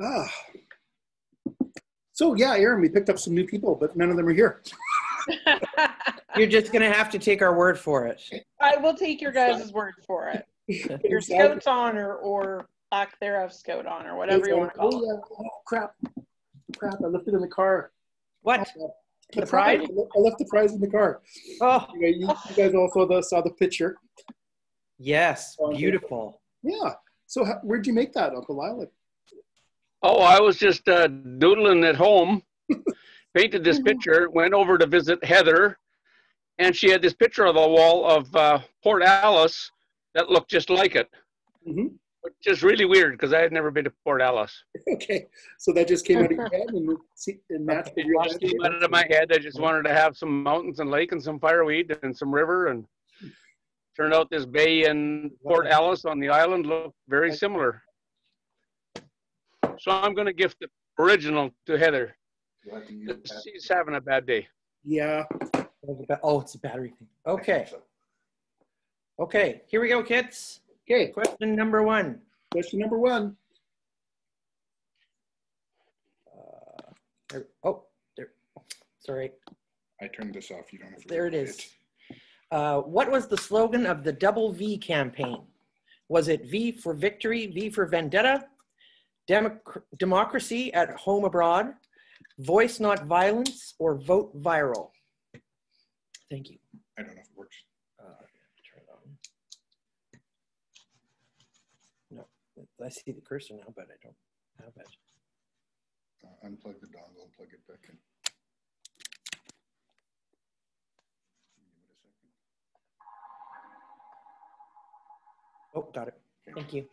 Ah. So yeah, Aaron, we picked up some new people, but none of them are here. You're just gonna have to take our word for it. I will take your guys' word for it. Your scout's honor or lack thereof scout honor, whatever you want to call oh, it. yeah. Oh, crap. Crap, I left it in the car. What? The The pride? I left the prize in the car. Oh, Anyway, you, you guys also the, saw the picture. yes, beautiful. Yeah. So how, where'd you make that, Uncle Lyle? Like, Oh, I was just uh, doodling at home, painted this picture, went over to visit Heather, and she had this picture on the wall of uh, Port Alice that looked just like it. Mhm. Which is really weird because I had never been to Port Alice. Okay. So that just came out of your head and, and matched It just came out of my head. I just wanted to have some mountains and lake and some fireweed and some river and turned out this bay in Port Alice on the island looked very similar. So I'm going to gift the original to Heather. She's having a bad day. Yeah. Oh, it's a battery thing. Okay, okay, here we go, kids. Okay. Question number one. Question number one. Uh, there- Oh, there, sorry, I turned this off. You don't have to. there it. Uh, What was the slogan of the Double V campaign? Was it V for victory, V for vendetta, Democ- democracy at home abroad, voice not violence, or vote viral? Thank you. I don't know if it works. Uh, turn it on. No, I see the cursor now, but I don't have it. Uh, unplug the dongle and plug it back in. Give it a second. Oh, got it. Thank you.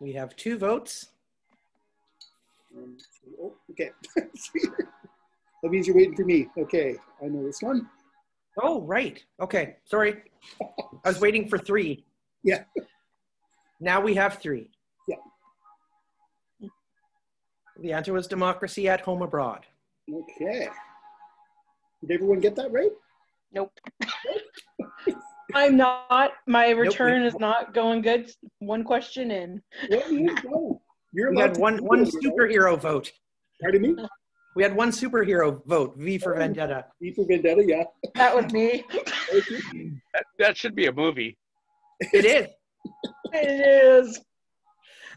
We have two votes. Um, oh, okay. that means you're waiting for me. Okay. I know this one. Oh, right. Okay, sorry. I was waiting for three. Yeah. Now we have three. Yeah. The answer was democracy at home abroad. Okay. Did everyone get that right? Nope. I'm not. My we- return is not going good. One question in. Well, you go. You're We had one one it, you superhero vote. Pardon me? We had one superhero vote, V for Oh. Vendetta. V for Vendetta, yeah. That was me. That, that should be a movie. It is. it is.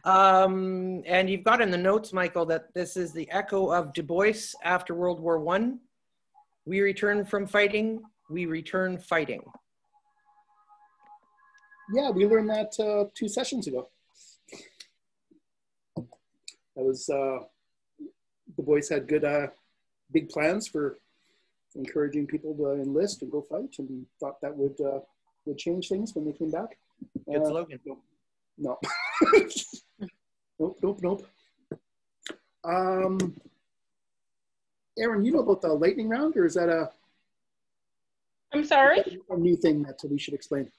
Um, and you've got in the notes, Michael, that this is the echo of Du Bois after World War One. We return from fighting. We return fighting. Yeah, we learned that uh, two sessions ago. That was, uh, Du Bois had good, uh, big plans for encouraging people to enlist and go fight, and we thought that would, uh, would change things when they came back. Good Uh, slogan. No. nope, nope, nope. Um, Aaron, you know about the lightning round, or is that a, I'm sorry. a new thing that we should explain?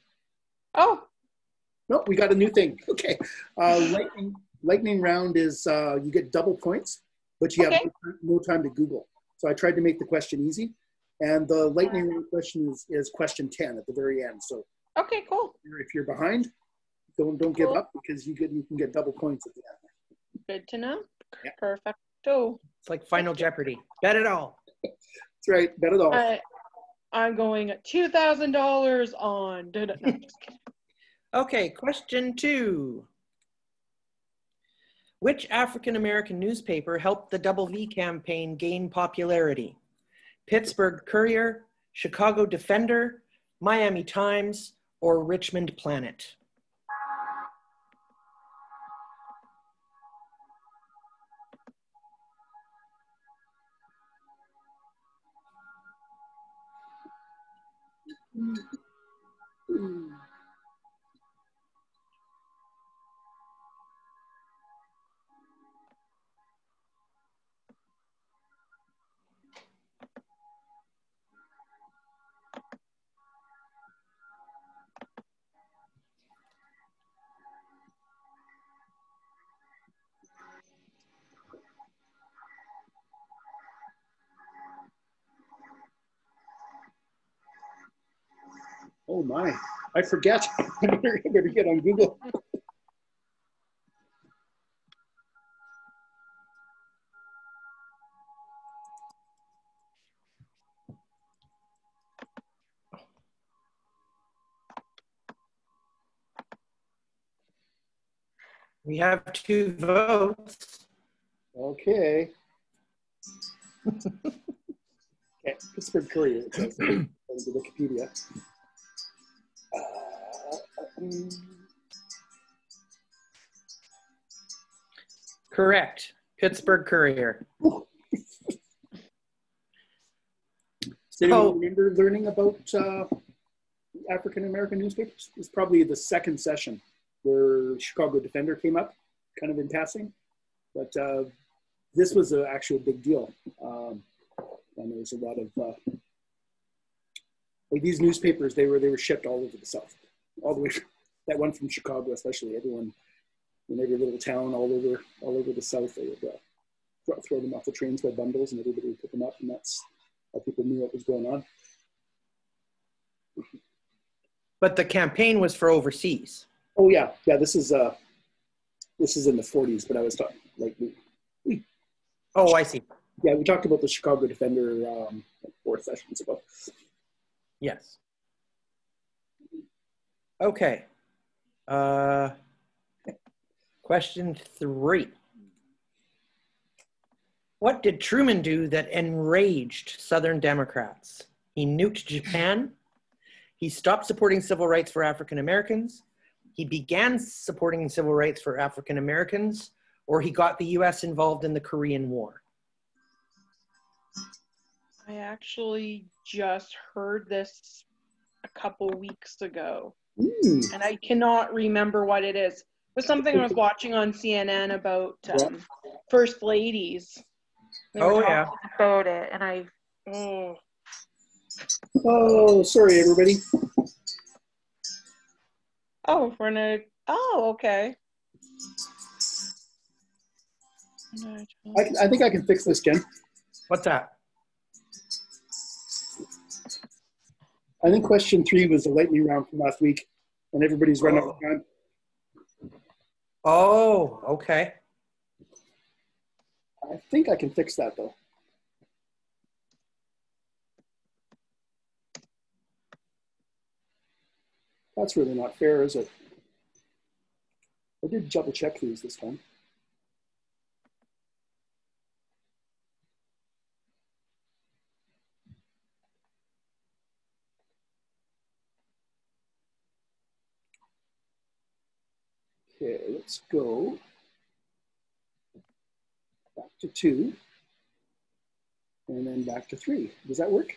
Oh, Nope, we got a new thing. Okay. Uh, lightning, lightning round is uh, you get double points, but you have no time to Google. So I tried to make the question easy. And the lightning round question is, is question 10 at the very end. So okay, cool. if you're behind, don't don't give up because you get you can get double points at the end. Good to know. Yeah. Perfecto. It's like Final Jeopardy. Bet it all. That's right. Bet it all. I, I'm going two thousand dollars on. Okay, question two. Which African American newspaper helped the Double V campaign gain popularity? Pittsburgh Courier, Chicago Defender, Miami Times, or Richmond Planet? Mm -hmm. Oh my, I forget. I better, I better get on Google. We have two votes. Okay. okay, Pittsburgh Courier. It says, according to Wikipedia. Correct. Pittsburgh Courier. Does anyone Oh. remember learning about uh, African American newspapers? It was probably the second session where Chicago Defender came up, kind of in passing. But uh, this was an actual big deal. Um, and there was a lot of, uh, like these newspapers, they were, they were shipped all over the South, all the way, that one from Chicago, especially everyone in every little town all over, all over the South, they would uh, throw, throw them off the trains by bundles and everybody would pick them up and that's how people knew what was going on. But the campaign was for overseas. Oh yeah, yeah. This is uh, this is in the 40s, but I was talking like we, Oh, I see. yeah, we talked about the Chicago Defender um, like four sessions ago. Yes. Okay. Uh, question three. What did Truman do that enraged Southern Democrats? He nuked Japan. He stopped supporting civil rights for African Americans. He began supporting civil rights for African Americans, or he got the US involved in the Korean War. I actually just heard this a couple weeks ago, Hmm. and I cannot remember what it is. It was something I was watching on CNN about um, first ladies. They were Oh, yeah. about it, and I. Oh, Oh, sorry, everybody. oh, we're in a. Oh, okay. I, I think I can fix this, Jen. What's that? I think question three was the lightning round from last week, and everybody's run out of time. Oh, okay. I think I can fix that though. That's really not fair, is it? I did double check these this time. Okay, let's go back to two, and then back to three. Does that work?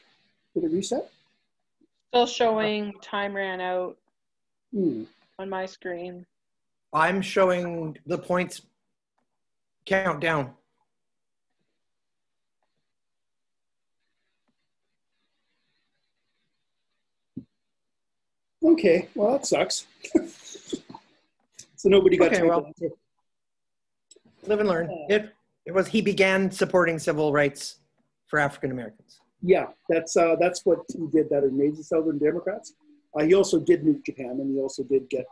Did it reset? Still showing time ran out Hmm. on my screen. I'm showing the points countdown. Okay, well that sucks. so nobody got Okay, to well- Live and learn. It, it was he began supporting civil rights for African Americans. Yeah, that's uh, that's what he did. That enraged the Southern Democrats. Uh, he also did nuke Japan, and he also did get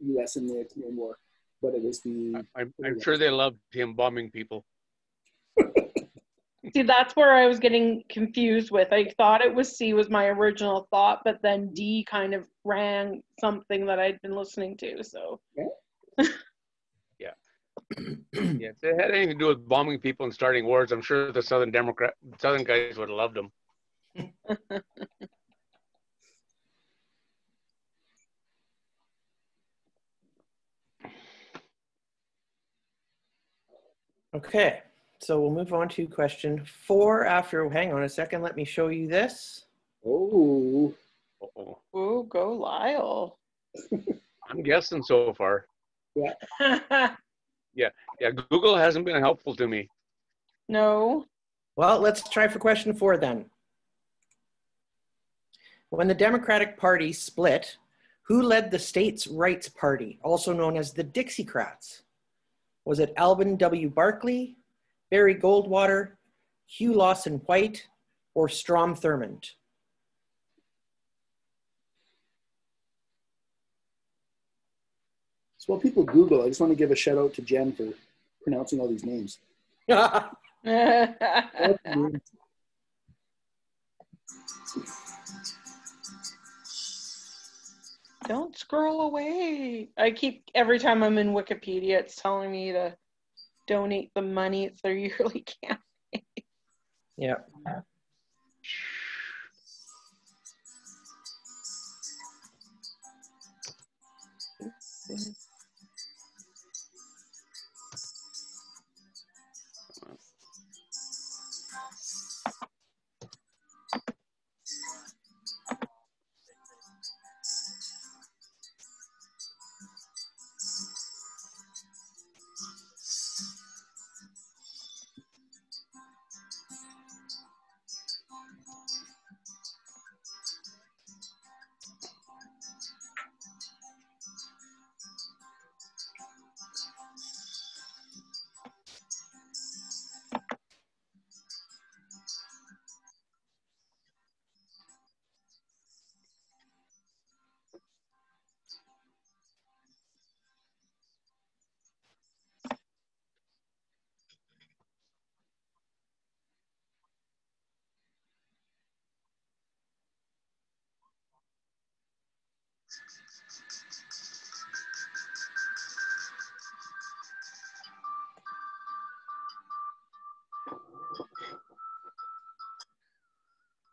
U.S. in the Korean War. But it was the I'm, I'm sure they loved him bombing people. See, that's where I was getting confused with. I thought it was C was my original thought, but then D kind of rang something that I'd been listening to. So Yeah, Yeah, if it had anything to do with bombing people and starting wars, I'm sure the Southern Democrat, Southern guys would have loved them. Okay, so we'll move on to question four after, hang on a second, let me show you this. oh Uh-oh. ooh, go Lyle. I'm guessing so far. Yeah. yeah. Yeah, Google hasn't been helpful to me. no. Well, let's try for question four then. When the Democratic Party split, who led the States' Rights Party, also known as the Dixiecrats? Was it Alben W. Barkley, Barry Goldwater, Hugh Lawson White, or Strom Thurmond? So while people Google, I just want to give a shout out to Jen for pronouncing all these names. Don't scroll away. I keep every time I'm in Wikipedia, it's telling me to donate the money. It's their yearly camp. yeah.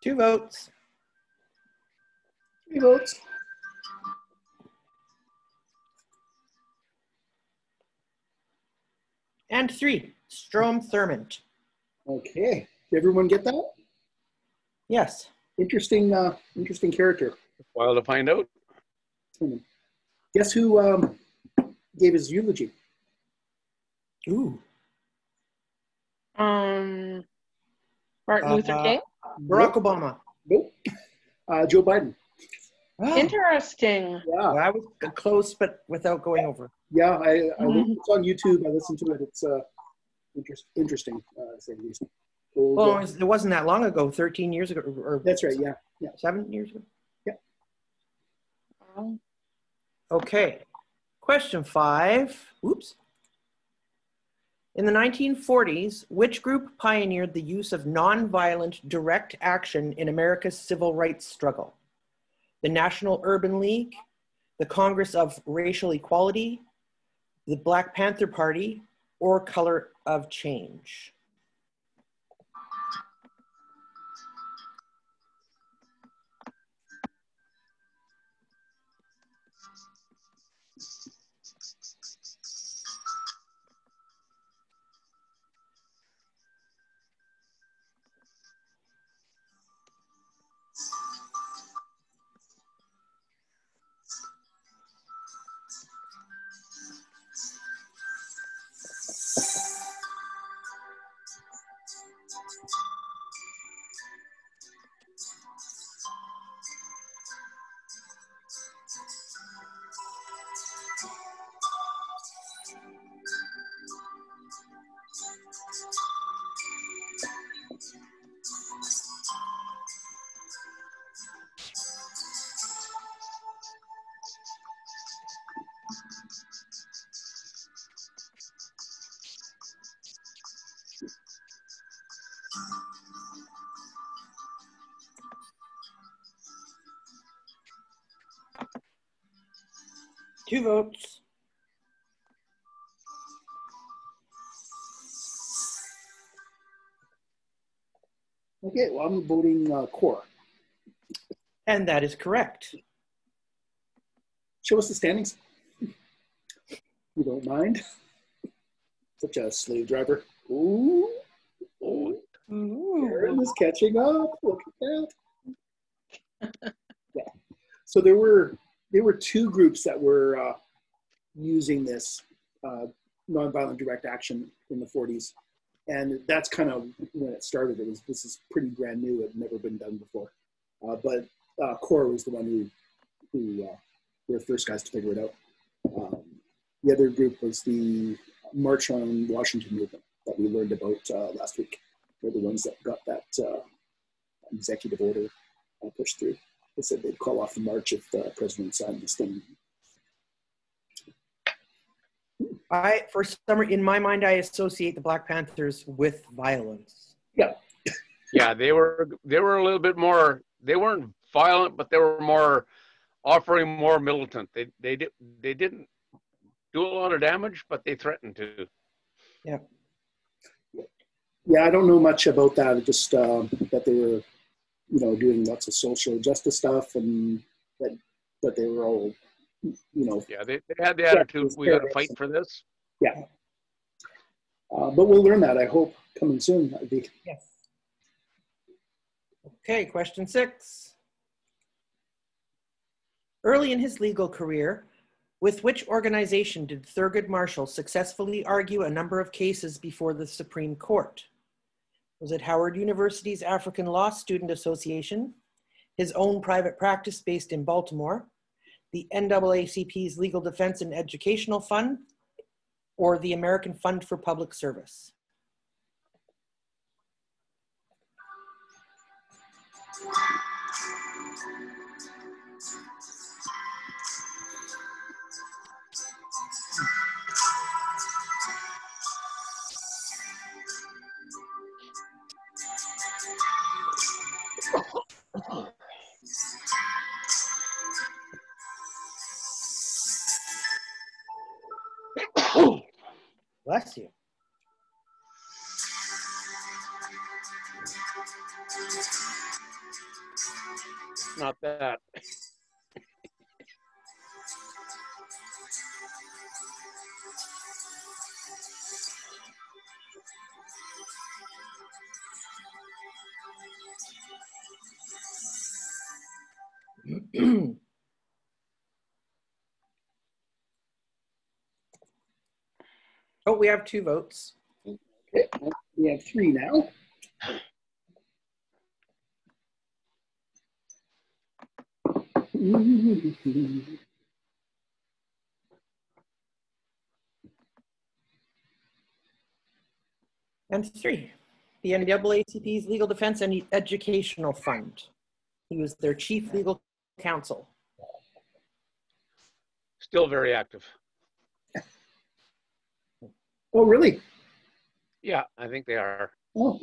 Two votes. Three votes. And three. Strom Thurmond. Okay. Did everyone get that? Yes. Interesting, uh, interesting character. While to find out. Guess who um, gave his eulogy? Ooh. Um, Martin Luther Uh, King. Barack Obama. Nope. Uh, Joe Biden. Oh, Interesting. Yeah, I was close, but without going over. yeah. I, I Mhm. it's on YouTube. I listened to it. It's uh, interest, interesting. Uh, say the least. Old, Well, uh, it, was, it wasn't that long ago, 13 years ago, or that's right. Yeah, yeah. seven years ago. Um, Okay. Question five. Oops. In the 1940s, which group pioneered the use of nonviolent direct action in America's civil rights struggle? The National Urban League, the Congress of Racial Equality, the Black Panther Party, or Color of Change? Two votes. Okay. Well, I'm voting uh, CORE. And that is correct. Show us the standings. You don't mind? Such a slave driver. Ooh. Ooh. Aaron is catching up. Look at that. yeah. So there were there were two groups that were uh, using this uh, nonviolent direct action in the 40s, and that's kind of when it started. It was this is pretty brand new. It had never been done before. Uh, but uh, CORE was the one who who uh, were the first guys to figure it out. Um, the other group was the March on Washington movement that we learned about uh, last week. They're the ones that got that uh, executive order uh, pushed through. They said they'd call off the march if the president signed this thing. I, for some, in my mind, I associate the Black Panthers with violence. Yeah, yeah, they were they were a little bit more. They weren't violent, but they were more offering more militant. They they did they didn't do a lot of damage, but they threatened to. Yeah, I don't know much about that. Just um, that they were, you know, doing lots of social justice stuff, and that that they were all, you know, Yeah, they, they had the attitude. We got to fight for this. uh, but we'll learn that. I hope coming soon. Be Yes. Okay, question six. Early in his legal career, with which organization did Thurgood Marshall successfully argue a number of cases before the Supreme Court? Was at Howard University's African Law Student Association, his own private practice based in Baltimore, the NAACP's Legal Defense and Educational Fund, or the American Fund for Public Service? Bless you. Not that. we have two votes. we have three now. And three, the NAACP's Legal Defense and Educational Fund. He was their chief legal counsel. Still very active. Oh, really? Yeah, I think they are. Oh,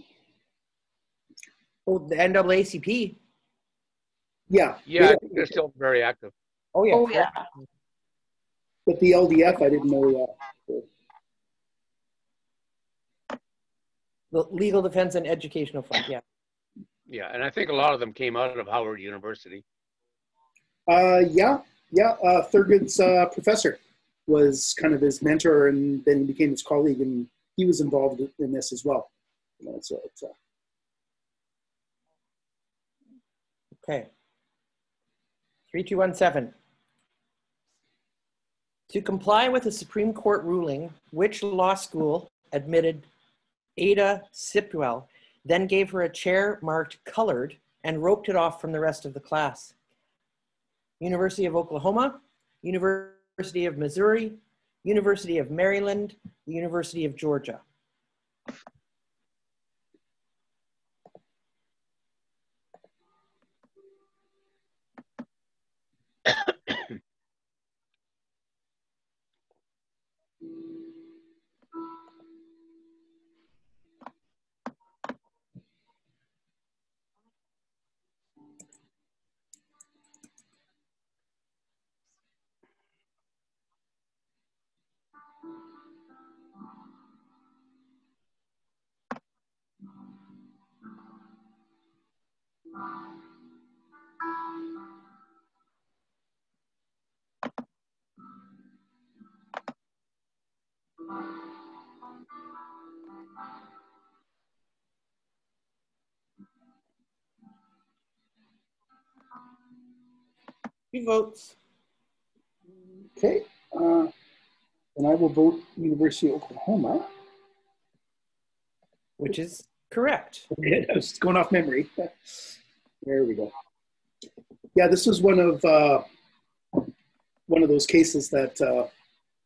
Oh, the NAACP. yeah. Yeah, I think they're still very active. Oh, yeah. Oh, yeah. But the LDF, I didn't know that. The Legal Defense and Educational Fund, yeah. Yeah, and I think a lot of them came out of Howard University. Uh, yeah, yeah. Uh, Thurgood's uh, professor was kind of his mentor, and then he became his colleague, and he was involved in this as well. You know, so it's, uh, Okay. 3217. To comply with a Supreme Court ruling, which law school admitted Ada Sipuel, then gave her a chair marked colored and roped it off from the rest of the class? University of Oklahoma, University of Missouri, University of Maryland, the University of Georgia. Votes. okay. Uh, and I will vote University of Oklahoma. which is correct. I was going off memory. There we go. Yeah, this was one of uh, one of those cases that uh,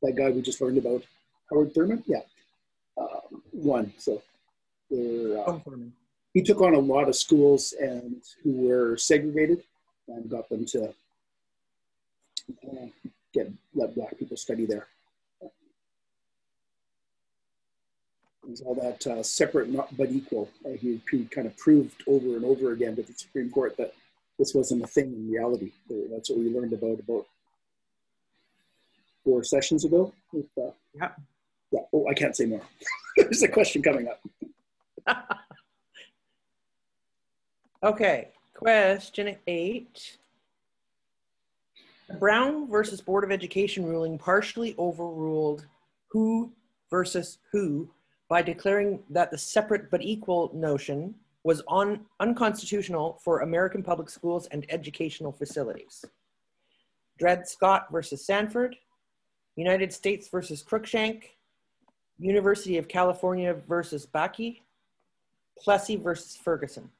that guy we just learned about, Howard Thurman. Yeah, uh, won. So uh, he took on a lot of schools and who were segregated and got them to uh, get let black people study there. All that uh, separate not but equal. Uh, he, he kind of proved over and over again to the Supreme Court that this wasn't a thing in reality. Uh, That's what we learned about about four sessions ago. With, uh, Yeah. Yeah. Oh, I can't say more. There's a question coming up. Okay, question eight. Brown versus Board of Education ruling partially overruled who versus who by declaring that the separate but equal notion was on, unconstitutional for American public schools and educational facilities. Dred Scott versus Sandford, United States versus Cruikshank, University of California versus Bakke, Plessy versus Ferguson.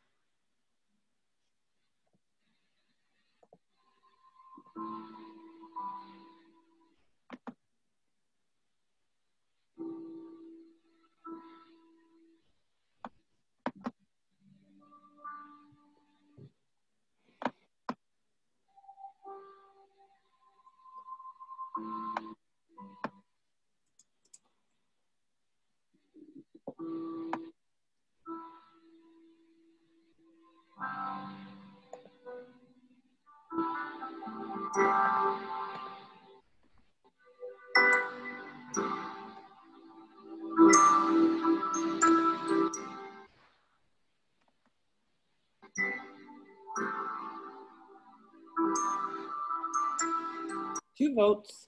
Two votes.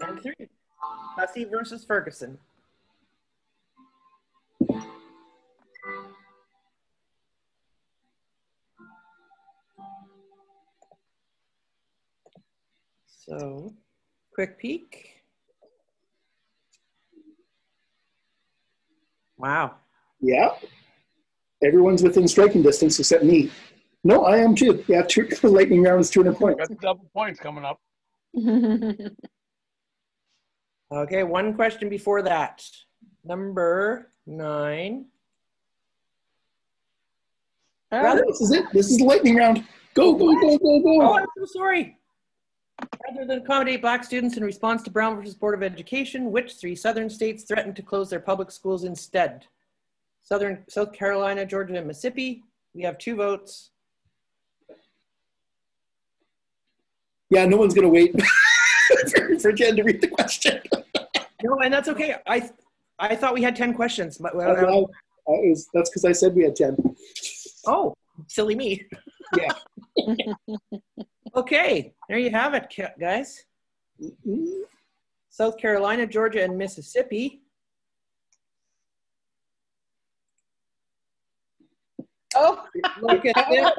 And three. Plessy versus Ferguson. So, quick peek. Wow. Yeah. Everyone's within striking distance except me. No, I am too. Yeah, two, lightning round is 200 points. Got double points coming up. Okay, one question before that. Number nine. Oh, This is it. This is the lightning round. Go, go, go, go, go. Oh. I'm so sorry. Rather than accommodate black students in response to Brown versus Board of Education, which three southern states threatened to close their public schools instead? Southern, South Carolina, Georgia, and Mississippi. We have two votes. Yeah, no one's going to wait for, for Jen to read the question. No, and that's okay. I, I thought we had 10 questions. but- well, I was- that's because I said we had 10. Oh, silly me. Yeah. Okay, there you have it, guys. Mm, South Carolina, Georgia, and Mississippi. Oh, Look at this.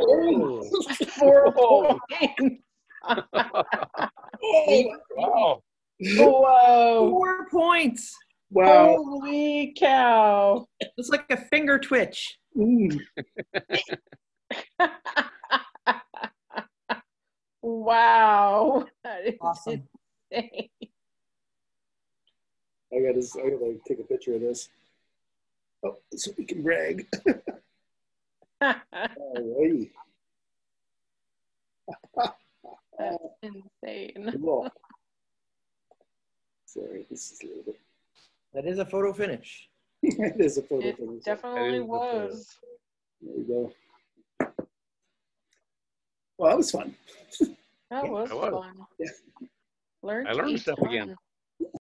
four points. Wow. Whoa. Four points. Wow. Holy cow. It's like a finger twitch. Mm. wow. That is Awesome. insane. I got to I gotta take a picture of this. Oh, so we can brag. Alrighty. That's insane. Cool. Sorry, this is a little bit. That is a photo finish. it is a photo It finish. definitely the was. There we go. Well, that was fun. That Yeah, was was. fun. Yeah. Learned I learned eat stuff again. fun.